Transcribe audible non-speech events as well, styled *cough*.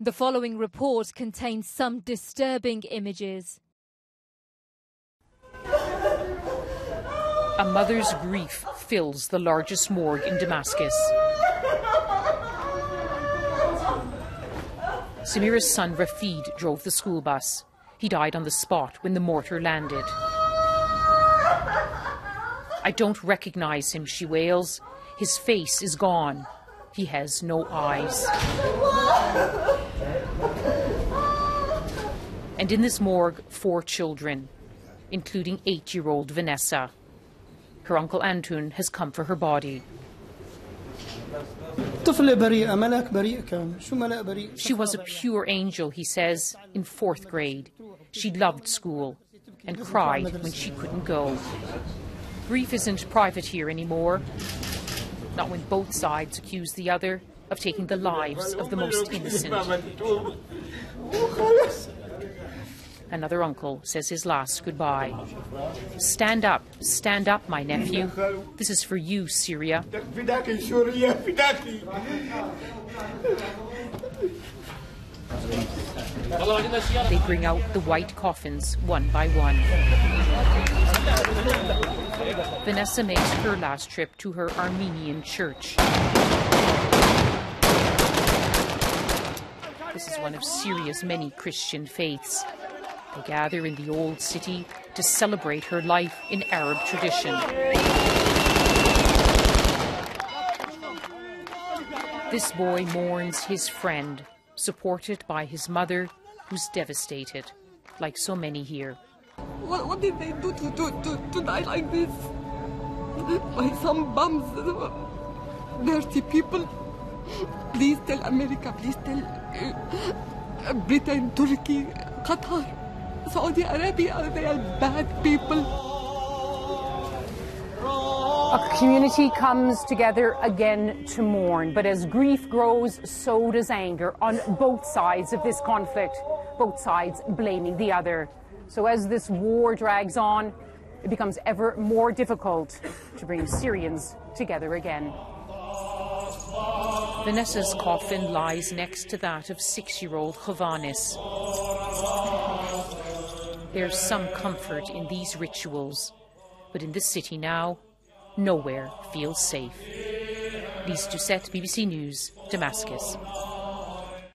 The following report contains some disturbing images. A mother's grief fills the largest morgue in Damascus. Samira's son Rafid drove the school bus. He died on the spot when the mortar landed. I don't recognize him, she wails. His face is gone. He has no eyes. And in this morgue, four children, including eight year old Vanessa. Her uncle Antun has come for her body. She was a pure angel, he says, in fourth grade. She loved school and cried when she couldn't go. Grief isn't private here anymore. Not when both sides accuse the other of taking the lives of the most innocent. *laughs* Another uncle says his last goodbye. Stand up, stand up, my nephew. This is for you, Syria. They bring out the white coffins one by one. Vanessa makes her last trip to her Armenian church. This is one of Syria's many Christian faiths. They gather in the old city to celebrate her life in Arab tradition. This boy mourns his friend, supported by his mother, who's devastated, like so many here. What, what did they do to, to, to, to die like this? *laughs* By some bums, *laughs* dirty people. Please tell America, please tell uh, Britain, Turkey, Qatar, Saudi Arabia, they are bad people. A community comes together again to mourn, but as grief grows, so does anger on both sides of this conflict, both sides blaming the other. So as this war drags on, it becomes ever more difficult to bring Syrians together again. Vanessa's coffin lies next to that of six-year-old Chovanis. There's some comfort in these rituals, but in the city now, nowhere feels safe. Lyse Doucet, BBC News, Damascus.